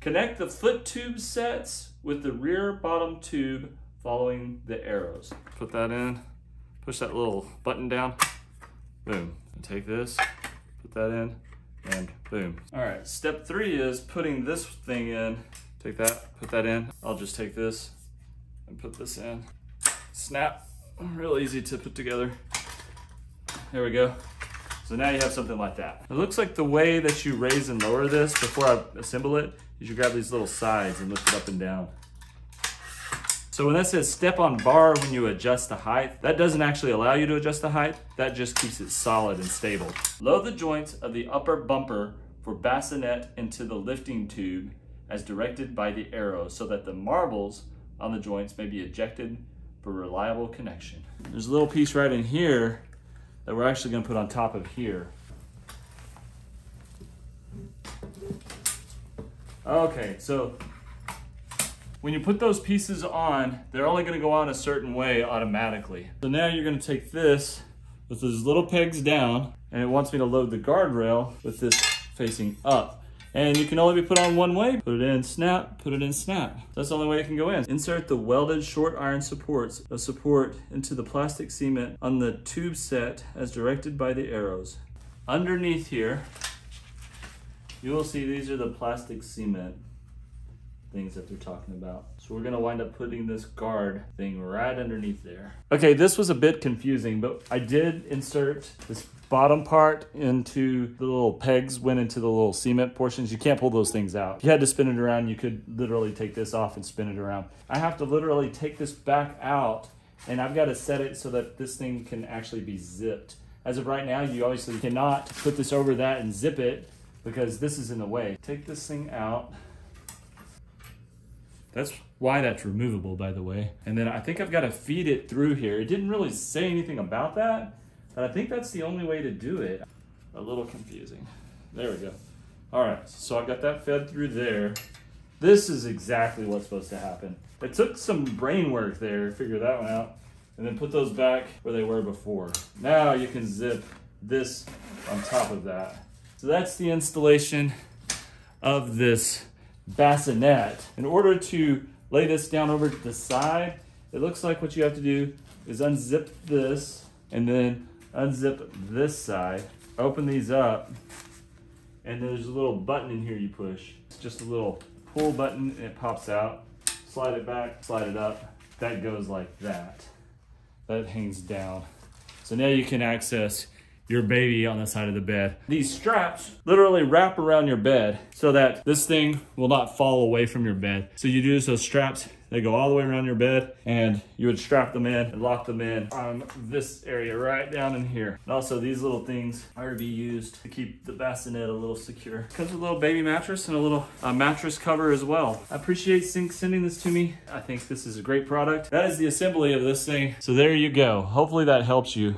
Connect the foot tube sets with the rear bottom tube following the arrows. Put that in, push that little button down, boom. And take this, put that in, and boom. All right, step three is putting this thing in. Take that, put that in. I'll just take this and put this in. Snap, real easy to put together. There we go. So now you have something like that. It looks like the way that you raise and lower this before I assemble it is you grab these little sides and lift it up and down. So when that says step on bar when you adjust the height, that doesn't actually allow you to adjust the height. That just keeps it solid and stable. Load the joints of the upper bumper for bassinet into the lifting tube as directed by the arrow so that the marbles on the joints may be ejected for reliable connection. There's a little piece right in here that we're actually gonna put on top of here. Okay, so when you put those pieces on, they're only gonna go on a certain way automatically. So now you're gonna take this with those little pegs down, and it wants me to load the guardrail with this facing up. And you can only be put on one way. Put it in, snap, put it in, snap. That's the only way it can go in. Insert the welded short iron supports of support into the plastic cement on the tube set as directed by the arrows. Underneath here, you will see these are the plastic cement things that they're talking about. So we're gonna wind up putting this guard thing right underneath there. Okay, this was a bit confusing, but I did insert this bottom part into the little pegs went into the little cement portions. You can't pull those things out. If you had to spin it around, you could literally take this off and spin it around. I have to literally take this back out and I've got to set it so that this thing can actually be zipped. As of right now, you obviously cannot put this over that and zip it because this is in the way. Take this thing out. That's why that's removable, by the way. And then I think I've got to feed it through here. It didn't really say anything about that, but I think that's the only way to do it. A little confusing. There we go. All right, so I've got that fed through there. This is exactly what's supposed to happen. It took some brain work there to figure that one out, and then put those back where they were before. Now you can zip this on top of that. So that's the installation of this bassinet. In order to lay this down over to the side, it looks like what you have to do is unzip this and then unzip this side, open these up, and there's a little button in here you push. It's just a little pull button and it pops out. Slide it back, slide it up. That goes like that. That hangs down. So now you can access your baby on the side of the bed. These straps literally wrap around your bed so that this thing will not fall away from your bed. So you use those straps, they go all the way around your bed and you would strap them in and lock them in on this area right down in here. And also these little things are to be used to keep the bassinet a little secure. Comes with a little baby mattress and a little uh, mattress cover as well. I appreciate Sync sending this to me. I think this is a great product. That is the assembly of this thing. So there you go. Hopefully that helps you.